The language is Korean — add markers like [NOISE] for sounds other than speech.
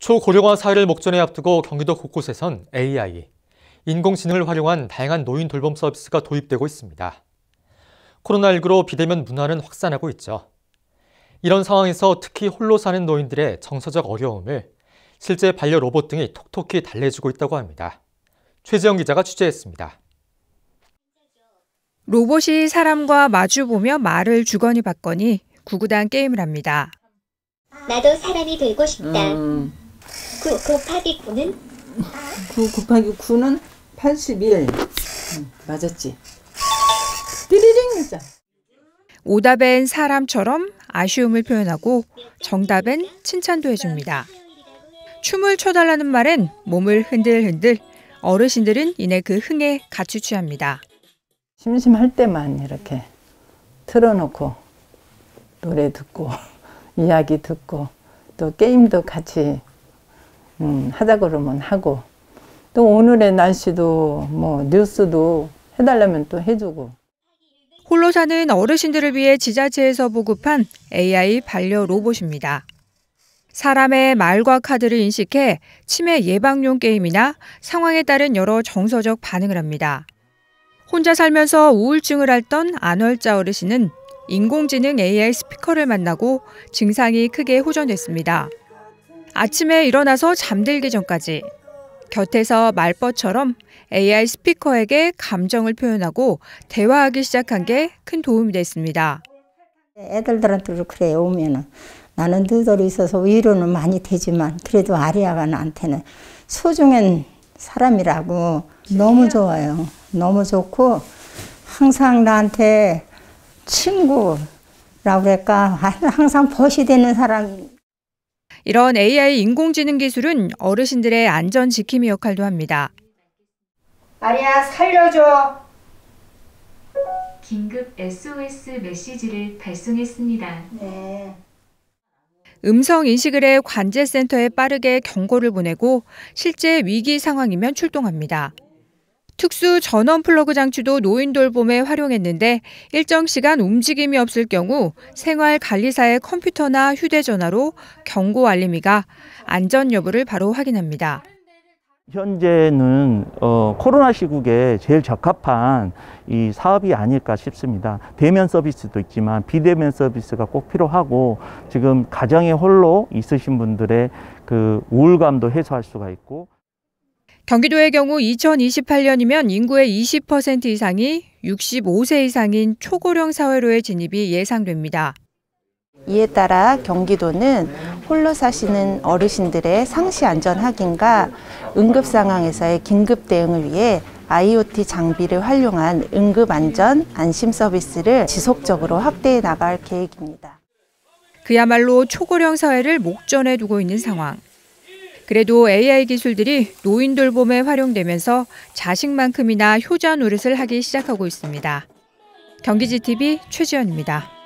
초고령화 사회를 목전에 앞두고 경기도 곳곳에선 AI, 인공지능을 활용한 다양한 노인 돌봄 서비스가 도입되고 있습니다. 코로나19로 비대면 문화는 확산하고 있죠. 이런 상황에서 특히 홀로 사는 노인들의 정서적 어려움을 실제 반려 로봇 등이 톡톡히 달래주고 있다고 합니다. 최지영 기자가 취재했습니다. 로봇이 사람과 마주보며 말을 주거니 받거니 구구단 게임을 합니다. 나도 사람이 되고 싶다. 음. 9 곱하기 9는? 9 곱하기 9는 81. 응, 맞았지. 띠리링 했자. 오답엔 사람처럼 아쉬움을 표현하고 정답엔 칭찬도 해줍니다. 춤을 춰달라는 말엔 몸을 흔들흔들 어르신들은 이내 그 흥에 같이 취합니다. 심심할 때만 이렇게 틀어놓고 노래 듣고 [LAUGHS] 이야기 듣고 또 게임도 같이 음, 하자 그러면 하고 또 오늘의 날씨도 뭐 뉴스도 해달라면 또 해주고 홀로 사는 어르신들을 위해 지자체에서 보급한 AI 반려 로봇입니다. 사람의 말과 카드를 인식해 치매 예방용 게임이나 상황에 따른 여러 정서적 반응을 합니다. 혼자 살면서 우울증을 앓던 안월자 어르신은 인공지능 AI 스피커를 만나고 증상이 크게 호전됐습니다. 아침에 일어나서 잠들기 전까지 곁에서 말벗처럼 AI 스피커에게 감정을 표현하고 대화하기 시작한 게 큰 도움이 됐습니다. 애들들한테도 그래 오면은 나는 너덜 있어서 위로는 많이 되지만 그래도 아리아가 나한테는 소중한 사람이라고 너무 좋아요. 너무 좋고 항상 나한테 친구라고 그럴까 항상 벗이 되는 사람 이런 AI 인공지능 기술은 어르신들의 안전 지킴이 역할도 합니다. 아리야 살려줘. 긴급 SOS 메시지를 발송했습니다. 네. 음성 인식을 해 관제센터에 빠르게 경고를 보내고 실제 위기 상황이면 출동합니다. 특수 전원 플러그 장치도 노인 돌봄에 활용했는데 일정 시간 움직임이 없을 경우 생활 관리사의 컴퓨터나 휴대전화로 경고 알림이가 안전 여부를 바로 확인합니다. 현재는 어, 코로나 시국에 제일 적합한 이 사업이 아닐까 싶습니다. 대면 서비스도 있지만 비대면 서비스가 꼭 필요하고 지금 가정에 홀로 있으신 분들의 그 우울감도 해소할 수가 있고 경기도의 경우 2028년이면 인구의 20% 이상이 65세 이상인 초고령 사회로의 진입이 예상됩니다. 이에 따라 경기도는 홀로 사시는 어르신들의 상시 안전 확인과 응급 상황에서의 긴급 대응을 위해 IoT 장비를 활용한 응급 안전 안심 서비스를 지속적으로 확대해 나갈 계획입니다. 그야말로 초고령 사회를 목전에 두고 있는 상황. 그래도 AI 기술들이 노인 돌봄에 활용되면서 자식만큼이나 효자 노릇을 하기 시작하고 있습니다. 경기지TV 최지연입니다.